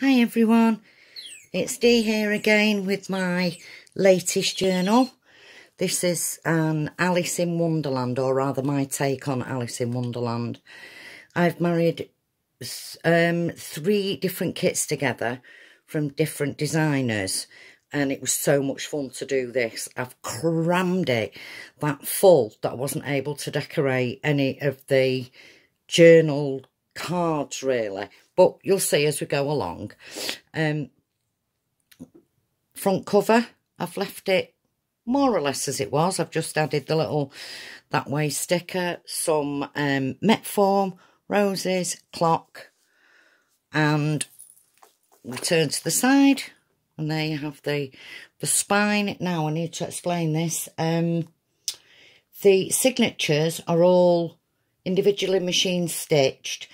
Hi everyone, it's Dee here again with my latest journal. This is an Alice in Wonderland, or rather my take on Alice in Wonderland. I've married um, three different kits together from different designers and it was so much fun to do this. I've crammed it that full that I wasn't able to decorate any of the journal cards really. But you'll see as we go along. Um front cover i've left it more or less as it was. I've just added the little that way sticker some um met form roses clock and we turn to the side and there you have the the spine. Now i need to explain this. Um the signatures are all individually machine stitched.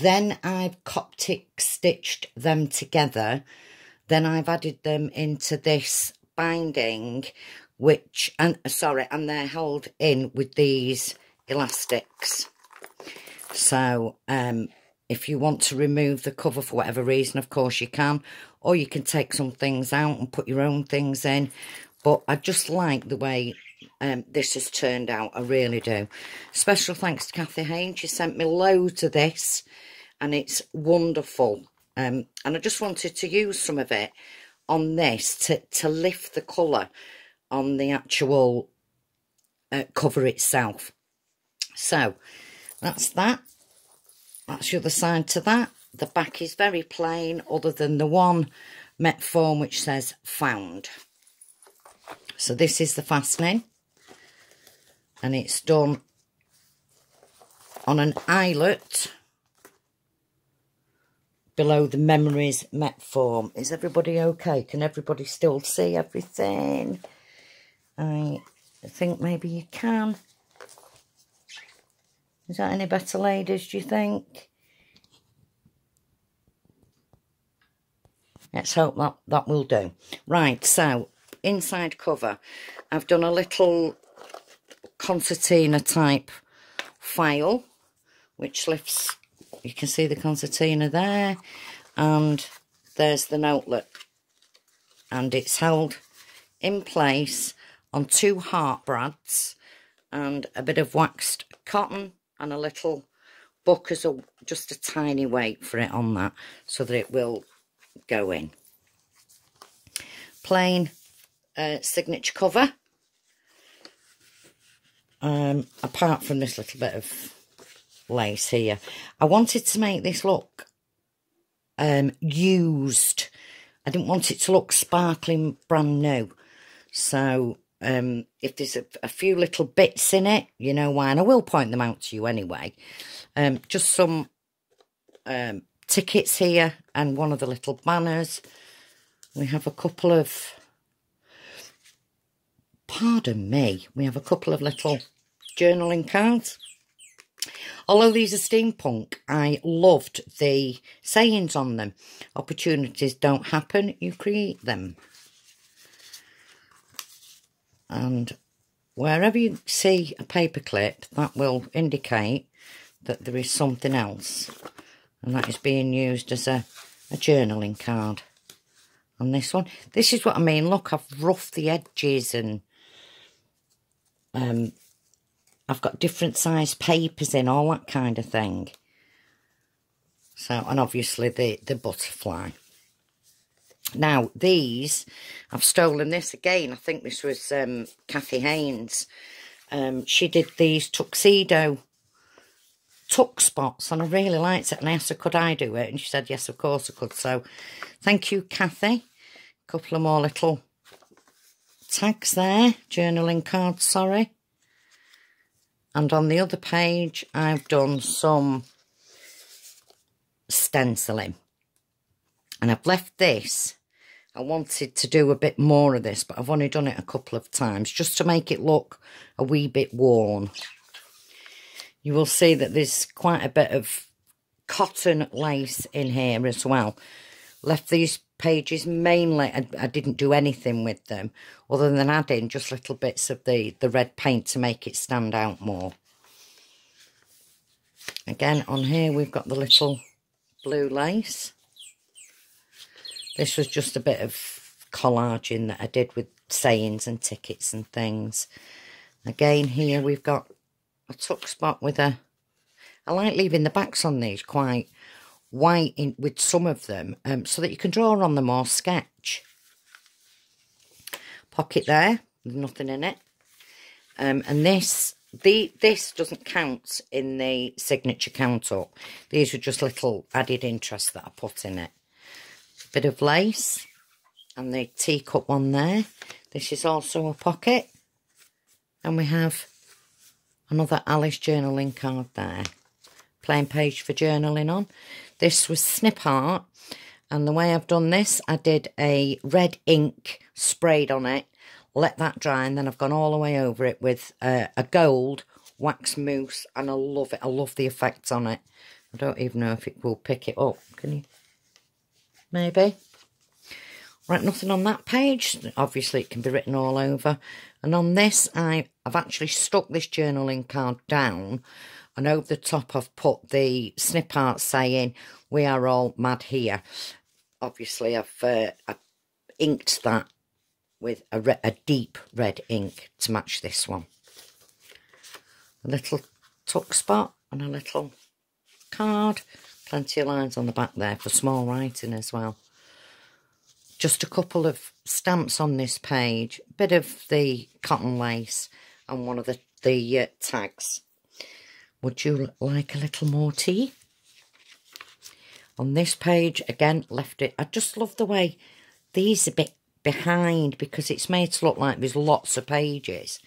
Then I've Coptic stitched them together. Then I've added them into this binding, which, and sorry, and they're held in with these elastics. So, um, if you want to remove the cover for whatever reason, of course you can. Or you can take some things out and put your own things in. But I just like the way um, this has turned out. I really do. Special thanks to Kathy Haynes. She sent me loads of this and it's wonderful. Um, and I just wanted to use some of it on this to, to lift the colour on the actual uh, cover itself. So, that's that. That's the other side to that. The back is very plain other than the one met form which says found. So this is the fastening and it's done on an eyelet below the memories met form. Is everybody okay? Can everybody still see everything? I think maybe you can. Is that any better, ladies, do you think? Let's hope that, that will do. Right, so, inside cover. I've done a little concertina type file which lifts you can see the concertina there and there's the notelet and it's held in place on two heart brads and a bit of waxed cotton and a little book as a just a tiny weight for it on that so that it will go in. Plain uh, signature cover um, apart from this little bit of lace here. I wanted to make this look um, used. I didn't want it to look sparkling brand new. So um, if there's a, a, few little bits in it, you know why. And I will point them out to you anyway. Um, just some um, tickets here and one of the little banners. We have a couple of pardon me, we have a couple of little journaling cards. Although these are steampunk, I loved the sayings on them. Opportunities don't happen, you create them. And wherever you see a paperclip, that will indicate that there is something else. And that is being used as a, a journaling card on this one. This is what I mean. Look, I've roughed the edges and um, I've got different size papers in, all that kind of thing. So, and obviously the, the butterfly. Now, these, I've stolen this again. I think this was um, Kathy Haynes. Um, she did these tuxedo tuck spots and I really liked it. And I asked her, could I do it? And she said, yes, of course I could. So, thank you, Kathy. A couple of more little tags there, journaling cards, sorry. And on the other page, I've done some stenciling. And I've left this. I wanted to do a bit more of this, but I've only done it a couple of times, just to make it look a wee bit worn. You will see that there's quite a bit of cotton lace in here as well. Left these pages mainly I, I, didn't do anything with them other than adding just little bits of the the red paint to make it stand out more again on here we've got the little blue lace This was just a bit of collaging that I did with sayings and tickets and things. Again, here we've got a tuck spot with a... I like leaving the backs on these quite white in, with some of them um, so that you can draw on them or sketch. Pocket there, nothing in it. Um, and this the this doesn't count in the signature count up. These are just little added interest that I put in it. Bit of lace and the teacup one there. This is also a pocket. And we have another Alice journaling card there. Plain page for journaling on. This was snip art. And the way I've done this, I did a red ink sprayed on it let that dry and then I've gone all the way over it with uh, a gold wax mousse and I love it. I love the effects on it. I don't even know if it will pick it up. Can you? Maybe. Right, nothing on that page. Obviously, it can be written all over. And on this, I, I've actually stuck this journaling card down. And over the top, I've put the snip art saying, we are all mad here. Obviously, I've, uh, I've inked that with a, a deep red ink to match this one. A little tuck spot and a little card. Plenty of lines on the back there for small writing as well. Just a couple of stamps on this page. A bit of the cotton lace and one of the, the uh, tags. Would you like a little more tea? On this page, again, left it. I just love the way these are a bit behind because it's made to look like there's lots of pages.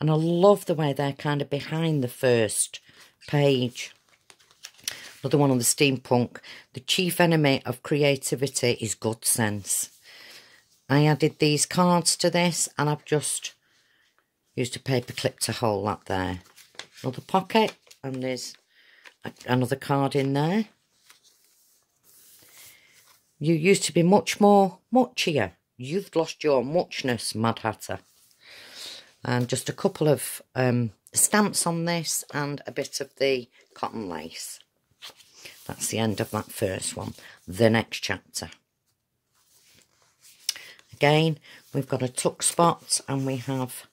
And I love the way they're kind of behind the first page. Another one on the steampunk. The chief enemy of creativity is good sense. I added these cards to this and I've just used a paper clip to hold that there. Another pocket and there's another card in there. You used to be much more muchier. You've lost your muchness, Mad Hatter. And just a couple of um, stamps on this and a bit of the cotton lace. That's the end of that first one. The next chapter. Again, we've got a tuck spot and we have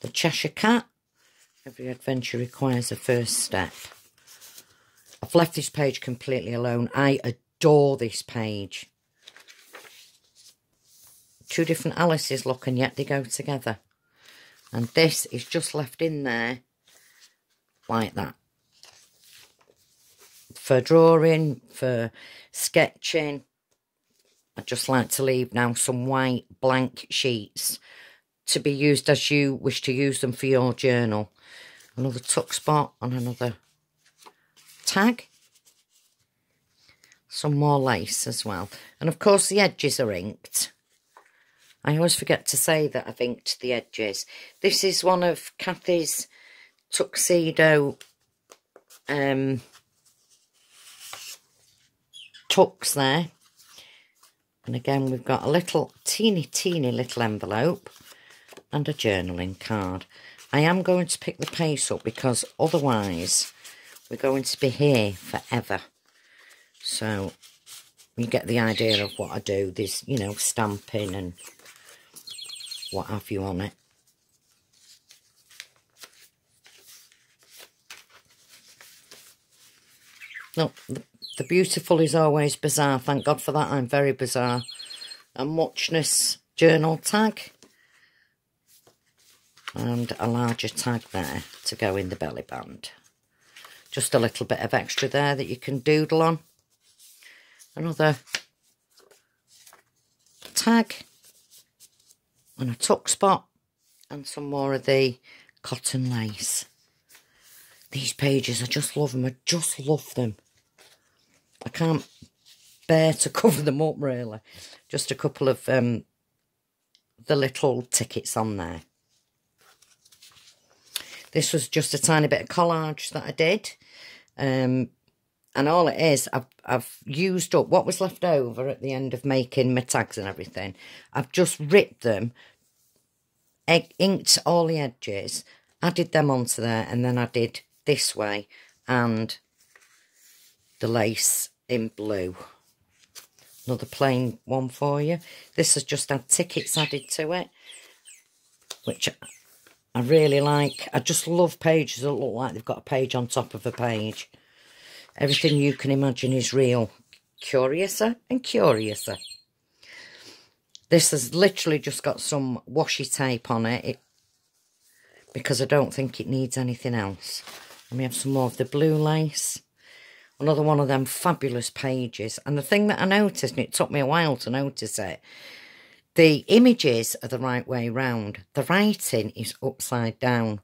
the Cheshire Cat. Every adventure requires a first step. I've left this page completely alone. I adore this page two different Alice's look and yet they go together. And this is just left in there like that. For drawing, for sketching, I just like to leave now some white blank sheets to be used as you wish to use them for your journal. Another tuck spot on another tag. Some more lace as well. And of course the edges are inked. I always forget to say that I've inked the edges. This is one of Kathy's tuxedo um, tucks there. And again, we've got a little teeny, teeny little envelope and a journaling card. I am going to pick the pace up because otherwise we're going to be here forever. So you get the idea of what I do. There's, you know, stamping and what have you on it. The, the beautiful is always bizarre. Thank God for that. I'm very bizarre. A muchness journal tag. And a larger tag there to go in the belly band. Just a little bit of extra there that you can doodle on. Another tag and a tuck spot and some more of the cotton lace. These pages, I just love them. I just love them. I can't bear to cover them up, really. Just a couple of um, the little tickets on there. This was just a tiny bit of collage that I did. Um, and all it is, I've, I've used up what was left over at the end of making my tags and everything. I've just ripped them inked all the edges, added them onto there, and then I did this way and the lace in blue. Another plain one for you. This has just had tickets added to it, which I really like. I just love pages that look like they've got a page on top of a page. Everything you can imagine is real. Curiouser and curiouser. This has literally just got some washi tape on it, it because I don't think it needs anything else. And we have some more of the blue lace. Another one of them fabulous pages. And the thing that I noticed, and it took me a while to notice it, the images are the right way round. The writing is upside down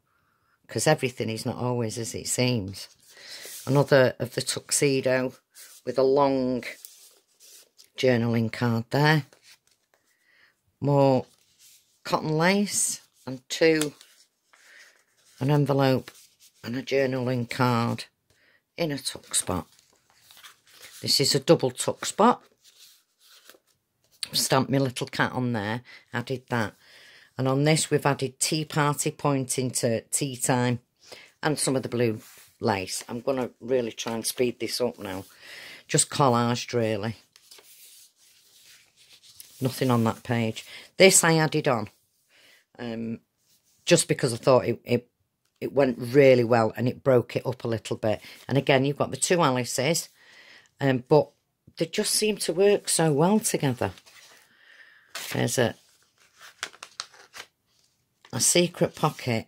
because everything is not always as it seems. Another of the tuxedo with a long journaling card there more cotton lace and two, an envelope and a journaling card in a tuck spot. This is a double tuck spot. Stamped my little cat on there, added that. And on this we've added tea party pointing to tea time and some of the blue lace. I'm going to really try and speed this up now. Just collaged really nothing on that page. This I added on, um, just because I thought it, it, it went really well and it broke it up a little bit. And again, you've got the two Alice's, um, but they just seem to work so well together. There's a, a secret pocket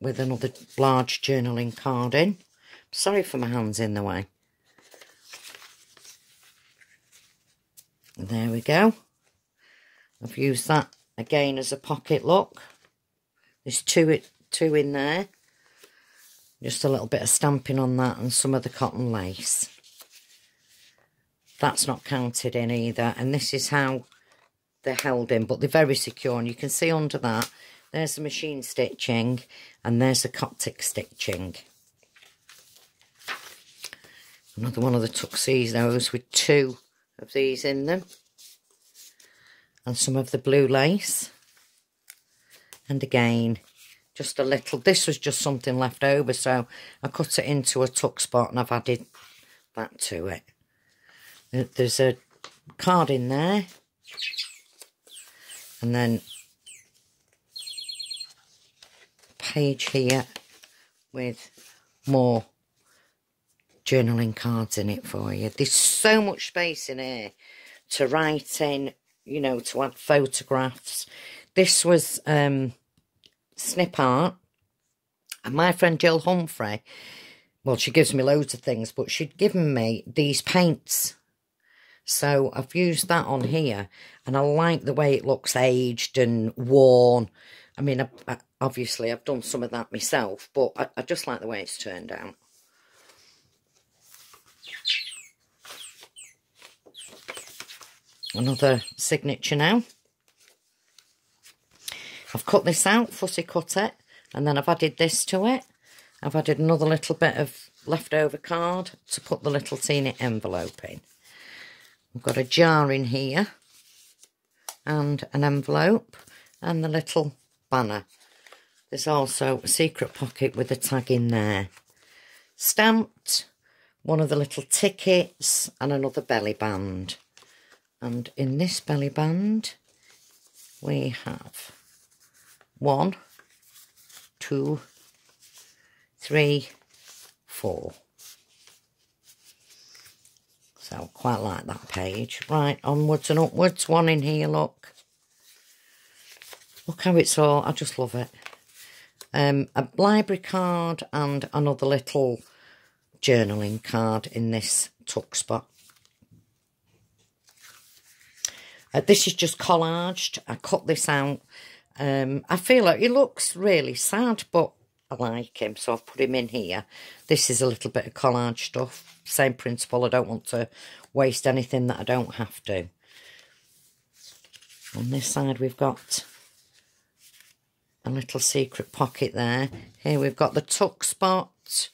with another large journaling card in. Sorry for my hands in the way. There we go. I've used that again as a pocket look. There's two, two in there. Just a little bit of stamping on that and some of the cotton lace. That's not counted in either. And this is how they're held in. But they're very secure. And you can see under that, there's the machine stitching. And there's the Coptic stitching. Another one of the tuxedos with two of these in them and some of the blue lace. And again, just a little, this was just something left over, so I cut it into a tuck spot and I've added that to it. There's a card in there. And then page here with more journaling cards in it for you. There's so much space in here to write in you know, to add photographs. This was um, snip art. And my friend Jill Humphrey, well, she gives me loads of things, but she'd given me these paints. So I've used that on here. And I like the way it looks aged and worn. I mean, I, I, obviously, I've done some of that myself, but I, I just like the way it's turned out. another signature now. I've cut this out, fussy cut it, and then I've added this to it. I've added another little bit of leftover card to put the little teeny envelope in. I've got a jar in here and an envelope and the little banner. There's also a secret pocket with a tag in there. Stamped, one of the little tickets and another belly band. And in this belly band, we have one, two, three, four. So quite like that page. Right, onwards and upwards. One in here, look. Look how it's all, I just love it. Um, a library card and another little journaling card in this tuck spot. Uh, this is just collaged. I cut this out. Um, I feel like it looks really sad, but I like him, so I've put him in here. This is a little bit of collage stuff. Same principle. I don't want to waste anything that I don't have to. On this side, we've got a little secret pocket there. Here we've got the tuck spot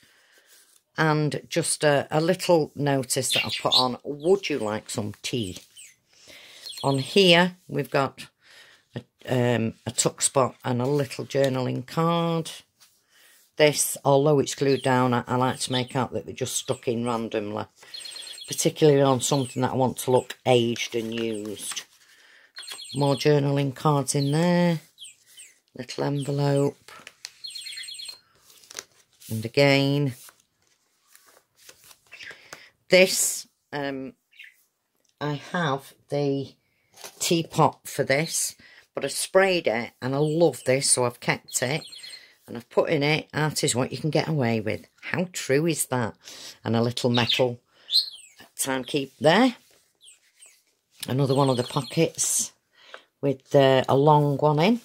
and just a, a little notice that I put on. Would you like some tea? On here, we've got a, um, a tuck spot and a little journaling card. This, although it's glued down, I, I like to make out that they're just stuck in randomly. particularly on something that I want to look aged and used. More journaling cards in there. Little envelope. And again. This, um, I have the teapot for this, but I sprayed it and I love this, so I've kept it. And I've put in it, art is what you can get away with. How true is that? And a little metal time timekeep there. Another one of the pockets with uh, a long one in.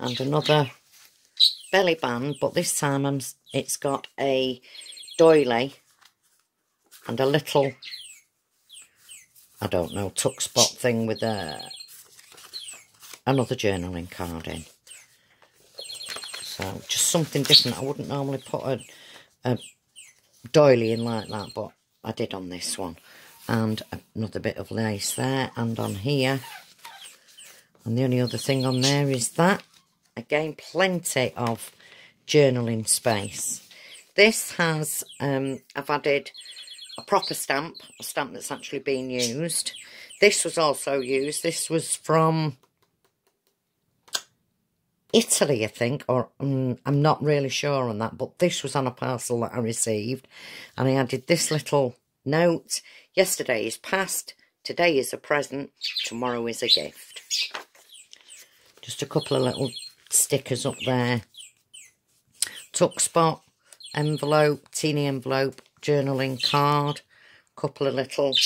And another belly band, but this time I'm, it's got a doily and a little, I don't know, tuck spot thing with a, another journaling card in. So just something different. I wouldn't normally put a, a doily in like that, but I did on this one. And another bit of lace there and on here. And the only other thing on there is that. Again, plenty of journaling space. This has, um, I've added a proper stamp, a stamp that's actually been used. This was also used. This was from Italy, I think, or um, I'm not really sure on that, but this was on a parcel that I received, and I added this little note. Yesterday is past, today is a present, tomorrow is a gift. Just a couple of little stickers up there. Tuck spot, envelope, teeny envelope, journaling card, couple of little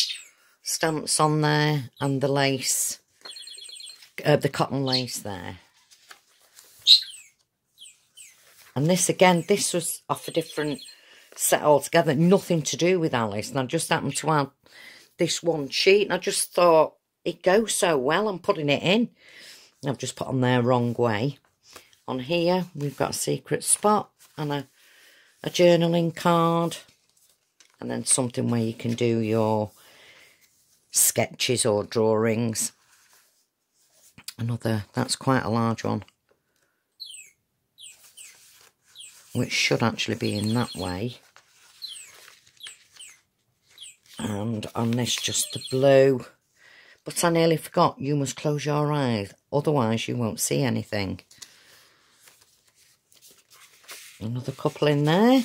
stamps on there, and the lace, uh, the cotton lace there. And this again, this was off a different set altogether. Nothing to do with Alice. And I just happened to add this one sheet. And I just thought, it goes so well. I'm putting it in. I've just put on there wrong way. On here, we've got a secret spot and a, a journaling card. And then something where you can do your sketches or drawings. Another, that's quite a large one. Which should actually be in that way. And on this, just the blue. But I nearly forgot, you must close your eyes, otherwise you won't see anything. Another couple in there.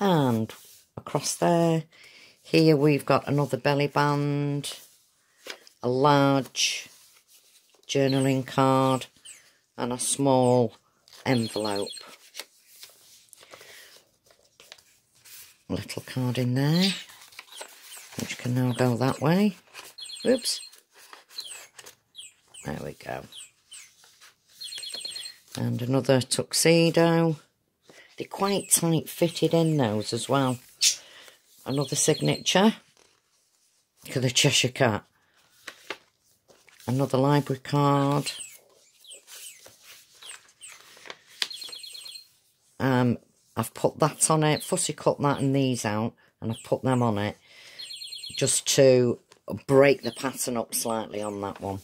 And across there, here we've got another belly band, a large journaling card, and a small envelope. Little card in there, which can now go that way. Oops. There we go. And another tuxedo. They're quite tight fitted in those as well. Another signature Look at the Cheshire Cat. Another library card. Um, I've put that on it, fussy cut that and these out, and I've put them on it just to break the pattern up slightly on that one.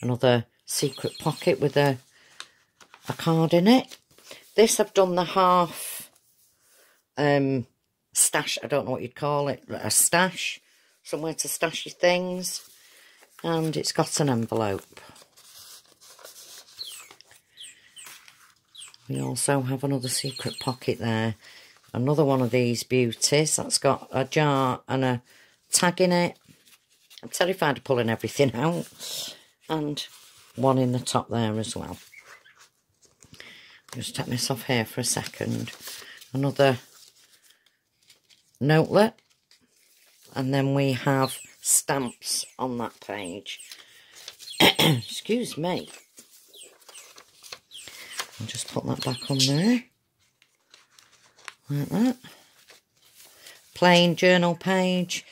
Another secret pocket with a, a card in it. This I've done the half um, stash, I don't know what you'd call it, a stash, somewhere to stash your things. And it's got an envelope. We also have another secret pocket there. Another one of these beauties. That's got a jar and a tag in it. I'm terrified of pulling everything out. And one in the top there as well. Just take this off here for a second. Another notelet. And then we have stamps on that page. Excuse me. I'll just put that back on there. Like that. Plain journal page.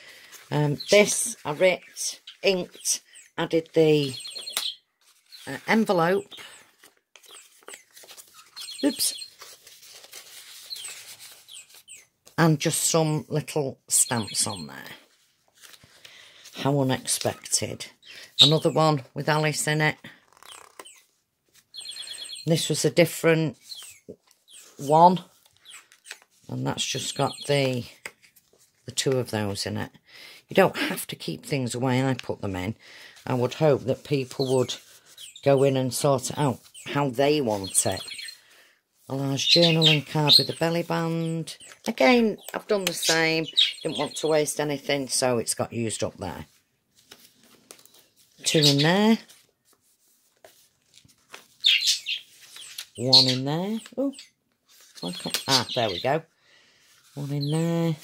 Um, this I ripped, inked, added the uh, envelope. Oops. And just some little stamps on there. How unexpected. Another one with Alice in it. This was a different one. And that's just got the, the two of those in it. You don't have to keep things away. I put them in. I would hope that people would go in and sort out how they want it. A large journaling card with a belly band. Again, I've done the same. Didn't want to waste anything, so it's got used up there. Two in there. One in there. Oh, ah, there we go. One in there.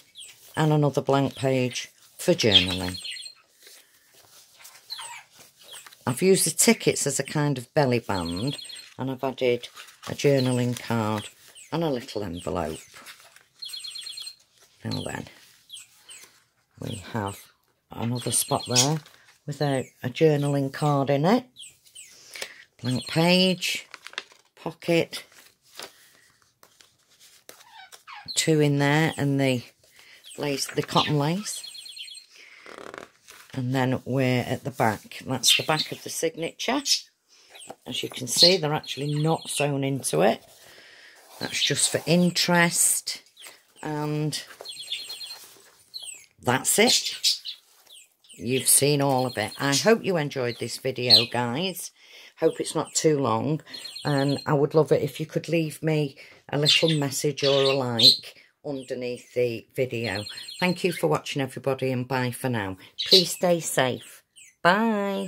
And another blank page for journaling. I've used the tickets as a kind of belly band and I've added a journaling card and a little envelope. Now then, we have another spot there with a, a journaling card in it. Blank page, pocket, two in there and the lace, the cotton lace. And then we're at the back. That's the back of the signature. As you can see, they're actually not sewn into it. That's just for interest. And that's it. You've seen all of it. I hope you enjoyed this video, guys. Hope it's not too long. And I would love it if you could leave me a little message or a like underneath the video. Thank you for watching everybody and bye for now. Please stay safe. Bye.